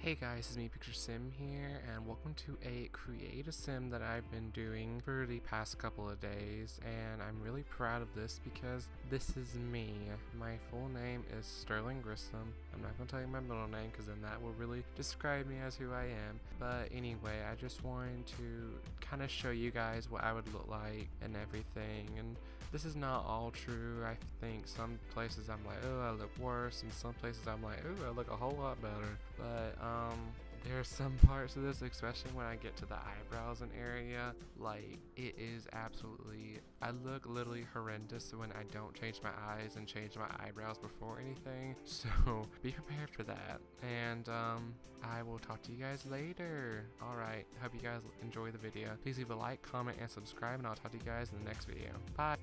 Hey guys, it's me Picture Sim here, and welcome to a create a sim that I've been doing for the past couple of days, and I'm really proud of this because this is me. My full name is Sterling Grissom. I'm not gonna tell you my middle name because then that will really describe me as who I am. But anyway, I just wanted to kind of show you guys what I would look like and everything. And this is not all true. I think some places I'm like, oh, I look worse, and some places I'm like, oh, I look a whole lot better. But um, there are some parts of this, especially when I get to the eyebrows and area, like it is absolutely. I look literally horrendous when I don't change my eyes and change my eyebrows before anything. So be prepared for that. And um, I will talk to you guys later. All right. Hope you guys enjoy the video. Please leave a like, comment, and subscribe, and I'll talk to you guys in the next video. Bye.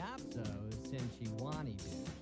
Yapso Simchiwani do?